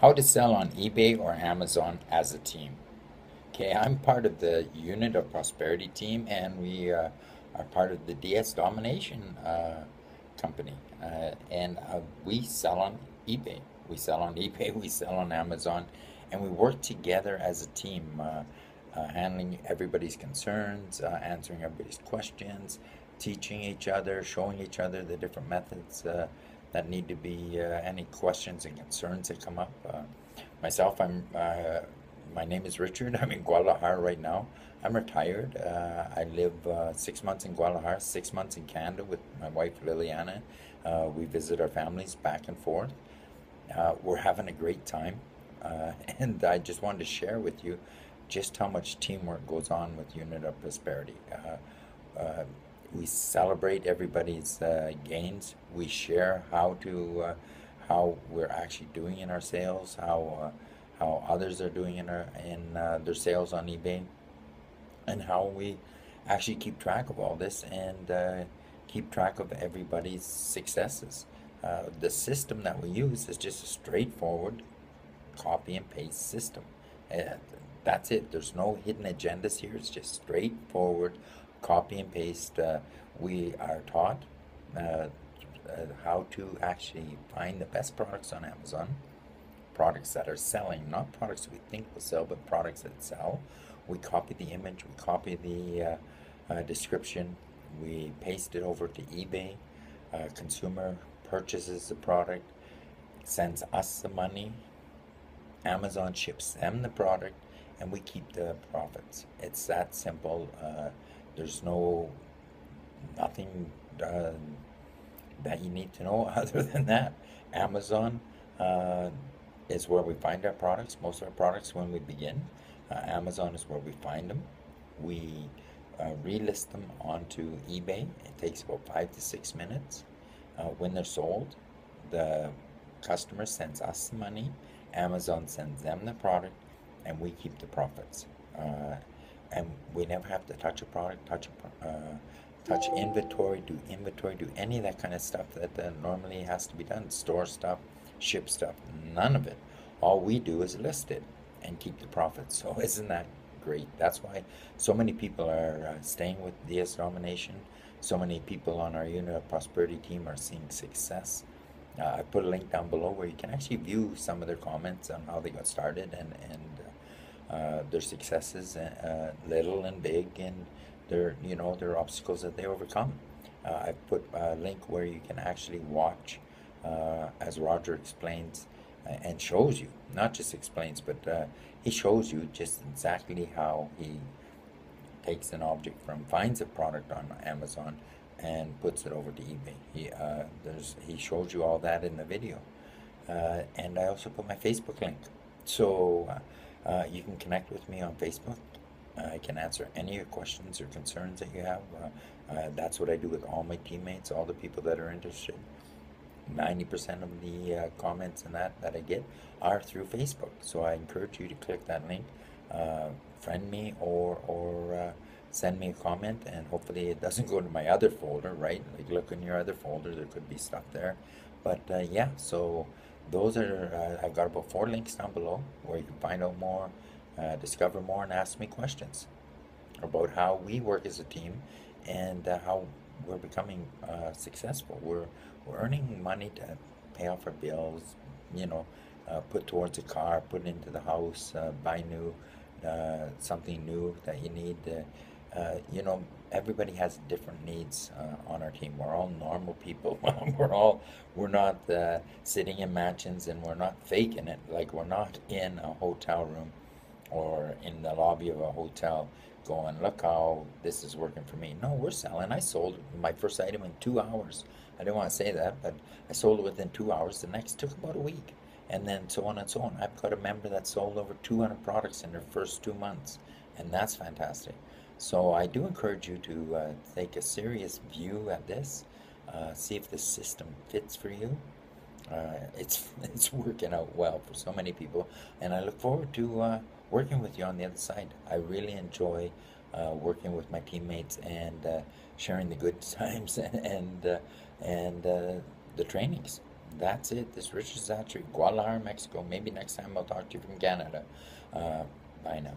How to sell on eBay or Amazon as a team. Okay, I'm part of the Unit of Prosperity team, and we uh, are part of the DS Domination uh, company. Uh, and uh, we sell on eBay. We sell on eBay, we sell on Amazon, and we work together as a team, uh, uh, handling everybody's concerns, answering everybody's questions, teaching each other, showing each other the different methods that need to be uh, any questions and concerns that come up. Uh, myself, I'm uh, my name is Richard. I'm in Guadalajara right now. I'm retired. Uh, I live uh, six months in Guadalajara, six months in Canada with my wife Liliana. Uh, we visit our families back and forth. we're having a great time, and I just wanted to share with you just how much teamwork goes on with Unit of Prosperity we celebrate everybody's uh, gains. We share how to uh, how we're actually doing in our sales, how uh, how others are doing in our in uh, their sales on eBay, and how we actually keep track of all this and uh, keep track of everybody's successes. Uh, the system that we use is just a straightforward copy and paste system. that's it. There's no hidden agendas here. It's just straightforward copy and paste. Uh, we are taught uh, uh, how to actually find the best products on Amazon, products that are selling, not products we think will sell, but products that sell. We copy the image, we copy the description, we paste it over to eBay. Consumer purchases the product, sends us the money. Amazon ships them the product, and we keep the profits. It's that simple. Uh, there's no nothing uh, that you need to know other than that. Amazon uh, is where we find our products. Most of our products when we begin. Uh, Amazon is where we find them. We uh, relist them onto eBay. It takes about five to six minutes. Uh, when they're sold, the customer sends us the money. Amazon sends them the product, and we keep the profits. And we never have to touch a product, touch a, uh, touch inventory, do inventory, do any of that kind of stuff that uh, normally has to be done. Store stuff, ship stuff, none of it. All we do is list it and keep the profits. So isn't that great? That's why so many people are uh, staying with DS Domination. So many people on our Unit of Prosperity team are seeing success. Uh, I put a link down below where you can actually view some of their comments on how they got started and and uh, their successes, uh, little and big, and their you know their obstacles that they overcome. Uh, I put a link where you can actually watch, uh, as Roger explains and shows you, not just explains, but uh, he shows you just exactly how he takes an object from finds a product on Amazon and puts it over to eBay. He uh, there's he shows you all that in the video, uh, and I also put my Facebook link, so uh, you can connect with me on Facebook. I can answer any of your questions or concerns that you have. Uh, uh, that's what I do with all my teammates, all the people that are interested. 90% of the uh, comments and that that I get are through Facebook. So I encourage you to click that link, uh, friend me, or or uh, send me a comment, and hopefully it doesn't go to my other folder, right? Like look in your other folder, there could be stuff there. But uh, yeah, so those are I've got about four links down below where you can find out more uh, discover more and ask me questions about how we work as a team and uh, how we're becoming uh, successful. We're, we're earning money to pay off our bills, you know, uh, put towards a car, put into the house, uh, buy new, uh, something new that you need. Uh, you know, everybody has different needs uh, on our team. We're all normal people. we're all, we're not uh, sitting in mansions and we're not faking it. Like we're not in a hotel room or in the lobby of a hotel going, look how this is working for me. No, we're selling. I sold my first item in two hours. I didn't want to say that, but I sold it within two hours. The next took about a week. And then so on and so on. I've got a member that sold over 200 products in their first two months. And that's fantastic. So I do encourage you to uh, take a serious view at this. Uh, see if the system fits for you. Uh, it's it's working out well for so many people, and I look forward to uh, working with you on the other side. I really enjoy uh, working with my teammates and uh, sharing the good times and and, the trainings. that's it. This is Richard Szachury, Guadalajara, Mexico. Maybe next time I'll talk to you from Canada. Bye now.